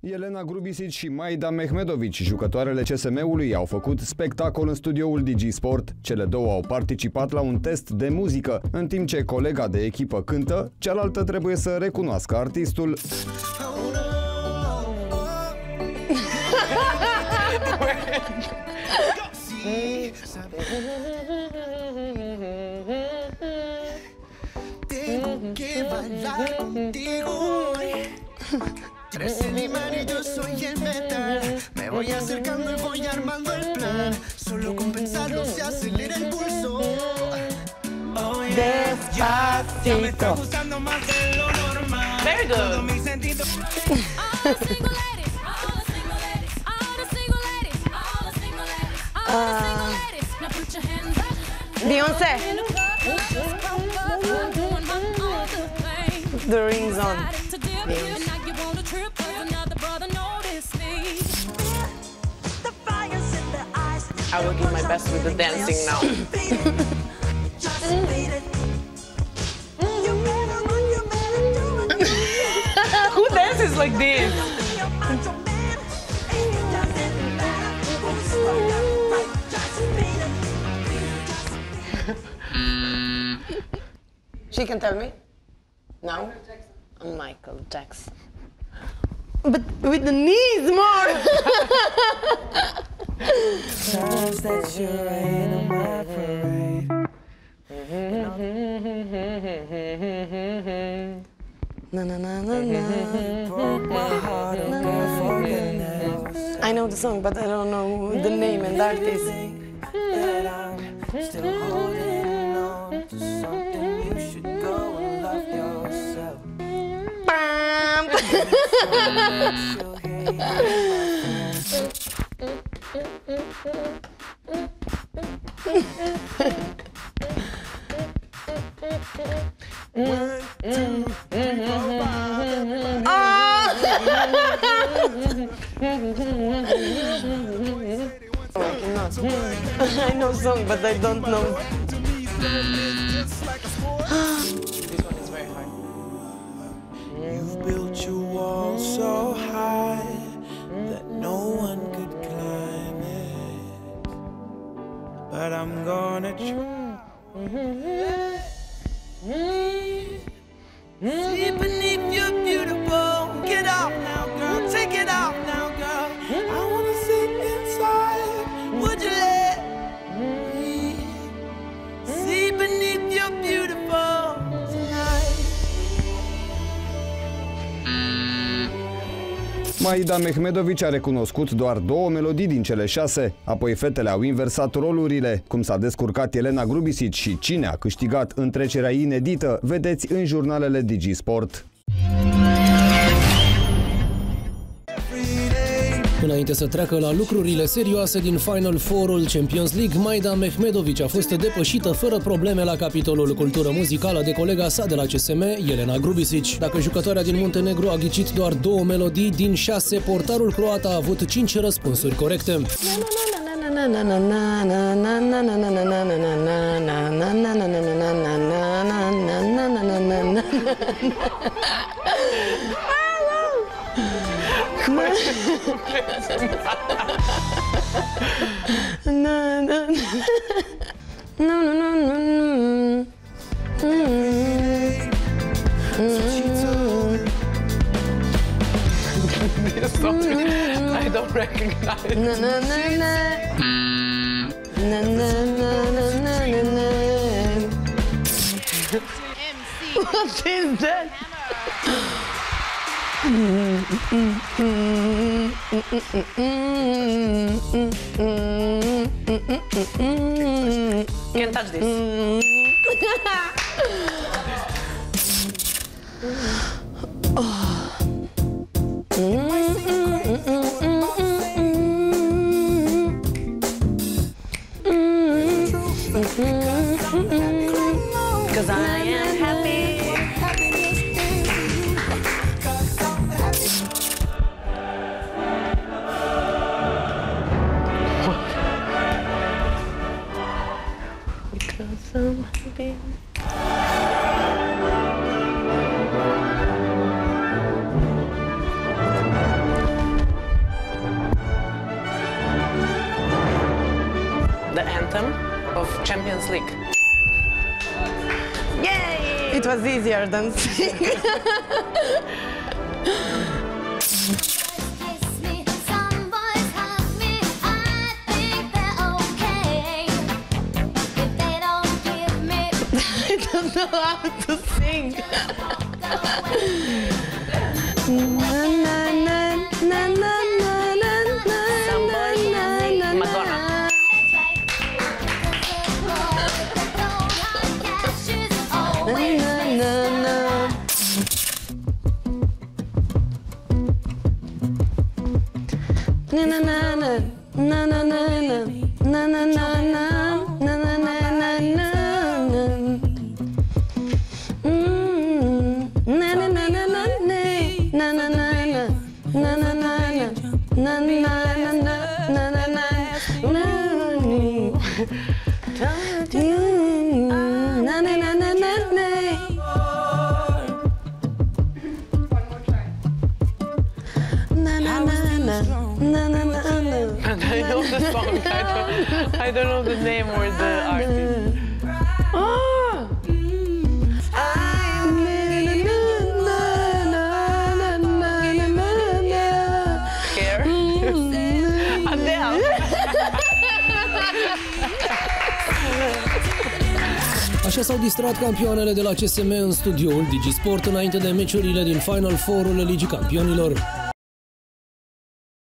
Elena Grubisic și Maida Mehmedovici, jucătoarele CSM-ului, au făcut spectacol în studioul Digisport. Cele două au participat la un test de muzică. În timp ce colega de echipă cântă, cealaltă trebuie să recunoască artistul. Tengo que bailar contigo. Tres el imán y yo soy el metal. Me voy acercando y voy armando el plan. Solo con pensarlo se acelera el pulso. Oh, yeah. Despacito. Ya me está gustando más de lo normal. Very good. Todo mi sentido. Ah. Beyoncé. The rings on. Decided and now you wanna trip 'cause another brother noticed me. I will give my best with the dancing now. Who dances like this? Mm. She can tell me? No? Michael Jackson. But with the knees more! Times that you rain on my parade. na, na, na, na, na. Broke my heart, girl, for. I know the song, but I don't know the name and the artist. That I'm still holding on to something. I know song, but I don't know. I'm gonna try. Maida Mehmedovici a recunoscut doar două melodii din cele șase, apoi fetele au inversat rolurile. Cum s-a descurcat Elena Grubisic și cine a câștigat întrecerea inedită, vedeți în jurnalele Digisport. Înainte să treacă la lucrurile serioase din Final Four-ul Champions League, Maida Mehmedovici a fost depășită fără probleme la capitolul cultură muzicală de colega sa de la CSM, Elena Grubisic. Dacă jucătoarea din Muntenegru a ghicit doar două melodii din șase, portarul croat a avut cinci răspunsuri corecte. This song I don't recognize. No no no no MC What is that? Can't touch this. Cause I am happy. The anthem of Champions League. Yay! It was easier than singing. alto, sim. Madonna. Na na na na na na na na na na na I don't know the name or the ah, artist. Care? Mm. I'm down. Așa s-au distrat campioanele de la CSM în studioul Digisport înainte de meciurile din Final Four-ul Ligii Campionilor.